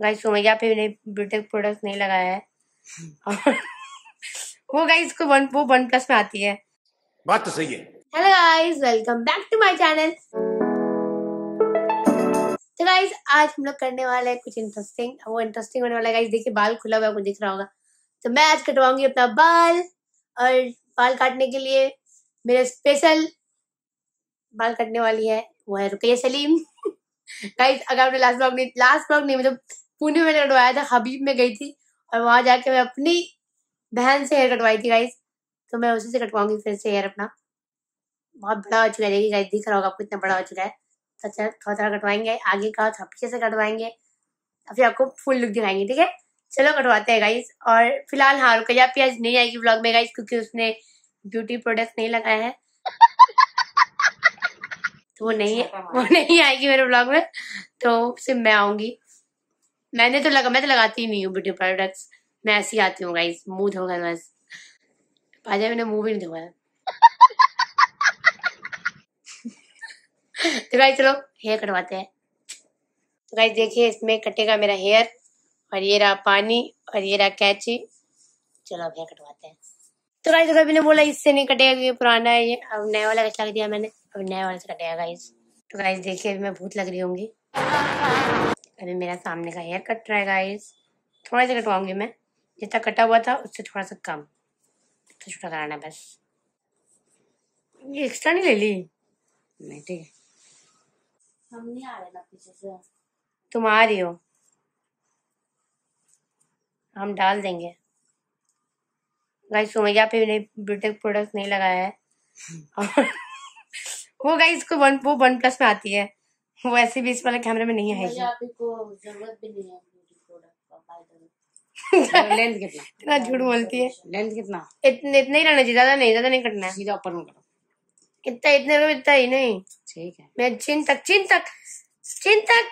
Guys Sumaiya पे मैंने beauty product नहीं लगाया है। और वो गाइस को वन वो वन प्लस में आती है। बात तो सही है। Hello guys welcome back to my channel तो गाइस आज हम लोग करने वाले हैं कुछ इंटरेस्टिंग वो इंटरेस्टिंग होने वाला है। गाइस देखिए बाल खुला हुआ आपको दिख रहा होगा। तो मैं आज कटवाऊँगी अपना बाल और बाल काटने के लिए मेरे स्पेशल बाल काटने वाली है वो है रुकैया सलीम। गाइस अगर आपने लास्ट ब्लॉग नहीं लास्ट ब्लॉग नहीं मतलब पुणे में कटवाया था हबीब में गई थी और वहाँ जाके मैं अपनी बहन से हेयर कटवाई थी गाइस तो मैं उसी से कटवाऊँगी फिर से हेयर अपना। बहुत बड़ा हो चुका है देखिए गाइस दिख रहा होगा आपको इतना बड़ा हो चुका है। तो अच्छा थोड़ा थोड़ा कटवाएँगे आगे का थोड़ा पीछे से कटवाएँगे। और फिर आपको फुल लुक दिखाएँगे ठीक है? चलो कटवाते हैं गाइस और फ़िलहाल हाँ रुकैया भी आज नहीं आएगी ब्लॉग में गाइस क्योंकि उसने ब्यूटी प्रोडक्ट नहीं लगाया है। तो वो नहीं वो नहीं आएगी मेरे ब्लॉग में तो सिर्फ़ मैं आऊँगी। मैंने तो लगा, मैं तो लगाती ही नहीं हूँ ब्यूटी प्रोडक्ट्स मैं ऐसी आती हूँ गाइस मुँह धोगा बस। पाजा मैंने मुँह भी नहीं धोया। तो गाइस चलो हेयर कटवाते हैं। तो गाइस देखिए, इसमें कटेगा मेरा हेयर और ये रहा पानी, और ये रहा कैची। चलो, अब हेयर कटवाते हैं। तो गाइस अगर मैंने बोला इससे नहीं कटेगा, क्योंकि पुराना है ये। अब नया वाला कैसा लग दिया मैंने? अब नया वाला से कटेगा गाइस तो गाइस देखिए मैं भूत लग रही होंगी। अभी मेरा सामने का हेयर कट रहा है गाइस थोड़ा सा कटवाऊँगी मैं। जितना कटा हुआ था उससे थोड़ा सा कम। तो छोटा कराना है बस। ये एक्स्ट्रा नहीं ले ली? नहीं ठीक है। हम नहीं आ रहे ना पीछे से। तुम आ रही हो। हम डाल देंगे। गाइस सुमैया पे मैंने ब्यूटी प्रोडक्ट नहीं लगाया है। और वो गाइस को वन वो वन प्लस में आती है। वो ऐसे भी इस वाले कैमरे में नहीं आएगी। मुझे ज़रूरत भी नहीं है ब्यूटी प्रोडक्ट का बाय द वे लेंथ कितना? इतना झूठ बोलती है। लेंथ कितना? इतने इतना ही रहना चाहिए ज़्यादा नहीं ज़्यादा नहीं कटना है। सीधा ऊपर में करो। इतना इतने में इतना ही नहीं। ठीक है। मैं चिन तक चिन तक चिन तक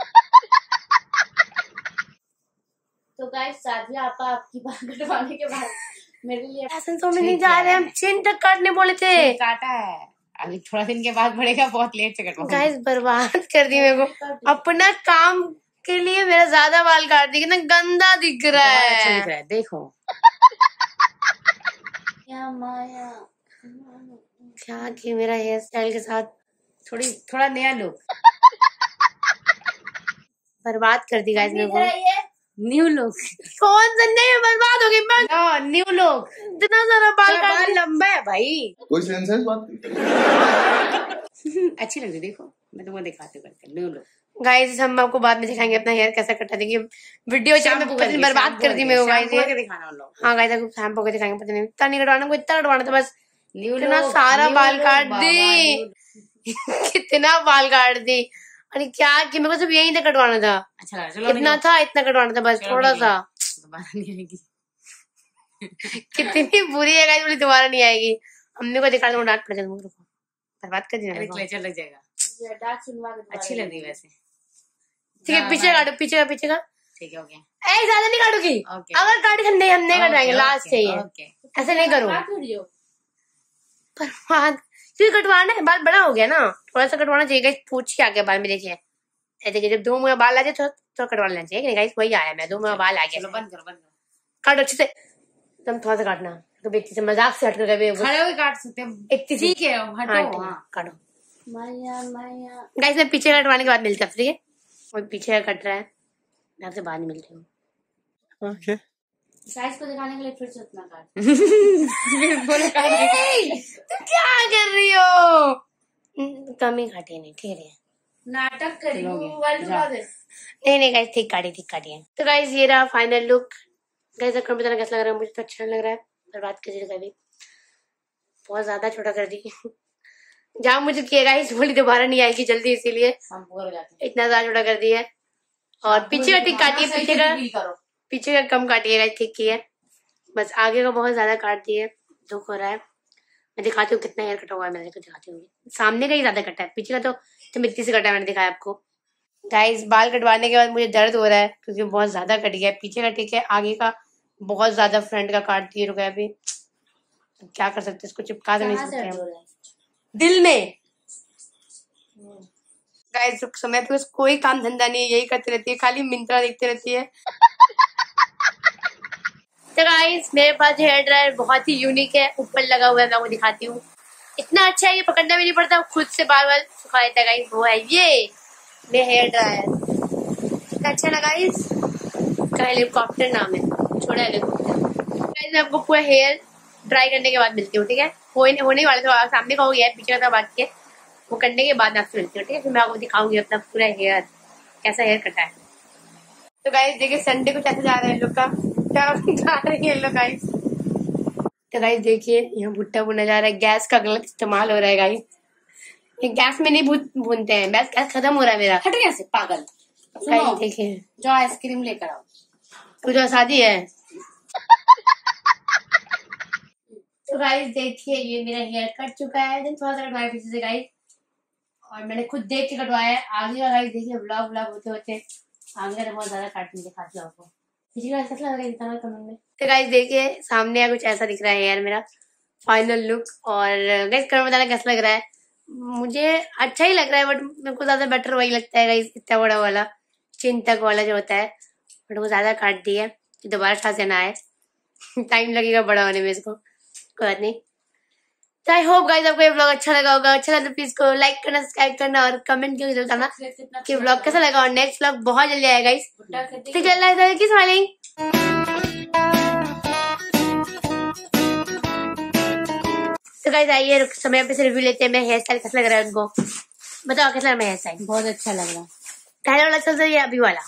तो गाइस सादिया आपा आपकी बाल कटवाने के बाद मेरे लिए ऐसा तो में नहीं जा रहे हम चिन तक काटने बोले थे। काटा है। अभी थोड़ा दिन के बाद बढ़ेगा बहुत लेट से कटवाऊँगी गाइस बर्बाद कर दी मेरे को। अपना काम के लिए मेरा ज़्यादा बाल काट दी कितना गंदा दिख रहा बहुत अच्छा दिख है रहा है देखो। क्या माया। क्या कि मेरा हेयर स्टाइल के साथ? थोड़ी थोड़ा नया लुक बर्बाद कर दी गाइस मेरे को। ये न्यू लुक। कौन सा नहीं बर्बाद हो गई मैं न्यू लुक। इतना सारा बाल काट बाल लंबा है भाई। कोई सेंस है इस बात की? अच्छी लग रही देखो मैं तुमको दिखाती हूँ करके न्यू लुक। गाइस हम आपको बाद में दिखाएँगे अपना हेयर कैसा कटा देंगे। वीडियो चल मैं पता नहीं बर्बाद कर दी मेरे गाइस हाँ गाइस आपको शैम्पू के दिखाएँगे पता नहीं इतना नहीं कटवाना को इतना कटवाना था बस न्यू इतना सारा बाल काट दी। कितना बाल काट दी। अरे क्या? कि मेरे को सिर्फ़ यही तक कटवाना था। अच्छा चलो इतना था इतना कटवाना था बस थोड़ा सा। दोबारा नहीं आएगी कितनी बुरी है गाइस बोली दोबारा नहीं आएगी। अम्मी को दिखा दूँगा डांट पड़ जाएगा को। बर्बाद कर दिया अरे क्लेचर लग जाएगा। डार्क सुनवा के अच्छी लग रही वैसे। ठीक है हाँ, पीछे हाँ। काटो पीछे का पीछे का। ठीक है ओके। ए ज़्यादा नहीं काटोगी। अगर काटे हम नहीं हम नहीं कटवाएँगे लास्ट चाहिए। ओके। ऐसे नहीं करो। क्या कर रही हो? बर्बाद क्यों कटवाना है बाल बड़ा हो गया ना। थोड़ा सा कटवाना चाहिए गाइस पूछ के आगे बाल में देखिए। ऐसे कि जब दो मुँह बाल आ जाए तो थोड़ा कटवा लेना चाहिए गाइस वही आया मैं दो मुँह बाल आ गया। बंद करो बंद करो। काटो अच्छे से। तुम थोड़ा सा काटना। इतनी से मज़ाक से हट कर कभी खड़े काट सकते हैं। इतनी सी ठीक है हाँ हटो है, हाँ काटो। माया माया। गाइस मैं पीछे कटवाने के बाद मिलता हूँ ठीक है? वो पीछे कट रहा है। मैं आपसे बाद में मिलती हूँ। गाइस को दिखाने के लिए फिर से उतना काट बोलो तुम क्या कर रही हो? हम्म, कम ही काटी नहीं ठीक है। नाटक करी हो दे नहीं नहीं गाइस ठीक काटी ठीक काटी है। तो गाइस ये रहा फाइनल लुक गाइस अगर बताना कैसा लग रहा है मुझे तो अच्छा लग रहा है। बर्बाद कर दी कभी बहुत ज़्यादा छोटा कर दी। जहाँ मुझे किया गाइस बोली दोबारा नहीं आएगी जल्दी इसीलिए। इतना ज़्यादा छोटा कर दिया है। और पीछे का ठीक काटी पीछे का। पीछे का कम काटिए गाइस ठीक की है बस आगे का बहुत ज़्यादा काट दिया। है दुख हो रहा है। मैं दिखाती हूँ कितना हेयर कटा हुआ है मैं तो दिखाती हूँ। सामने का ही ज़्यादा कटा है। पीछे का तो तो मिट्टी से कटा है मैंने दिखाया आपको। गाइस बाल कटवाने के बाद मुझे दर्द हो रहा है क्योंकि बहुत ज़्यादा कट गया है। पीछे का ठीक है आगे का बहुत ज़्यादा फ्रंट का काट दिए रुका अभी। क्या कर सकते इसको चिपका तो नहीं सकते दिल में। गाइस समय पे कोई काम धंधा नहीं है यही करती रहती है खाली मिंत्रा देखती रहती है। तो गाइस मेरे पास हेयर ड्रायर बहुत ही यूनिक है। ऊपर लगा हुआ है, मैं आपको दिखाती हूँ। इतना अच्छा है, ये पकड़ना भी नहीं पड़ता। खुद से बार बार सुखा देता गाइस वो है ये। मेरा हेयर ड्रायर इतना अच्छा ना गाइस का हेलीकॉप्टर नाम है। छोटा हेलीकॉप्टर मैं आपको पूरा हेयर ड्राई करने के बाद मिलती हूँ, ठीक है? होने वाले तो सामने का हो गया पीछे का बात के वो करने के बाद आपसे मिलती हूँ, ठीक है? फिर मैं आपको दिखाऊँगी अपना पूरा हेयर कैसा हेयर कटा है। तो गाइस देखिए संडे को कैसे जा रहे हैं लोग का। क्या जा रही है लोग गाइस तो गाइस देखिए यहाँ भुट्टा भुना जा रहा है। गैस का गलत इस्तेमाल हो रहा है गाइस ये गैस में नहीं भून भूनते हैं। गैस गैस खत्म हो रहा है मेरा। हट गया से पागल। गाइस देखिए। जो आइसक्रीम लेकर आओ। और शादी है? तो गाइस देखिए ये मेरा हेयर कट चुका है। देन थोड़ा सा कटवाया पीछे से गाइस और मैंने खुद देख के कटवाया है। आगे का गाइस देखिए व्लॉग व्लॉग होते होते आगे का तो बहुत ज़्यादा काट नहीं दिखाती हूँ आपको। है तो गाइस देखिए, सामने कुछ ऐसा दिख रहा है यार मेरा फाइनल लुक और गाइस कमेंट बताना कैसा लग रहा है? मुझे अच्छा ही लग रहा है बट मेरे को ज़्यादा बेटर वही लगता है गाइस इतना बड़ा वाला, चिंतक वाला जो होता है बट वो ज़्यादा काट दिया कि दोबारा छा से ना आए। टाइम लगेगा बड़ा होने में इसको, कोई बात नहीं। तो आई होप गाइस आपको ये ब्लॉग अच्छा लगा होगा। अच्छा लगा तो प्लीज़ को लाइक करना सब्सक्राइब करना और कमेंट करके ज़रूर बताना कि ब्लॉग कैसा लगा और नेक्स्ट ब्लॉग बहुत जल्दी आएगा गाइस तो चल रहा की स्माइलिंग तो गाइस आइए रुक- समय पे से रिव्यू लेते हैं मैं हेयर स्टाइल कैसा लग रहा है उनको। बताओ कैसा लग रहा है हेयर स्टाइल बहुत अच्छा लग रहा है। पहले वाला चल रहा है अभी वाला।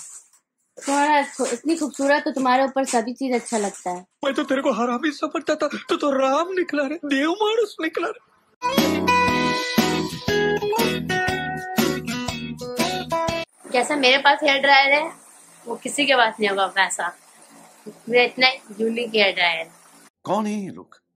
तुम्हारा इतनी खूबसूरत तो तुम्हारे ऊपर सभी चीज़ अच्छा लगता है। मैं तो तेरे को हरामी समझता था। तू तो राम निकला रे देव मानुस निकला रे। जैसा मेरे पास हेयर ड्रायर है? वो किसी के पास नहीं होगा वैसा। मेरा इतना यूनिक हेयर ड्रायर कौन है ये लोग?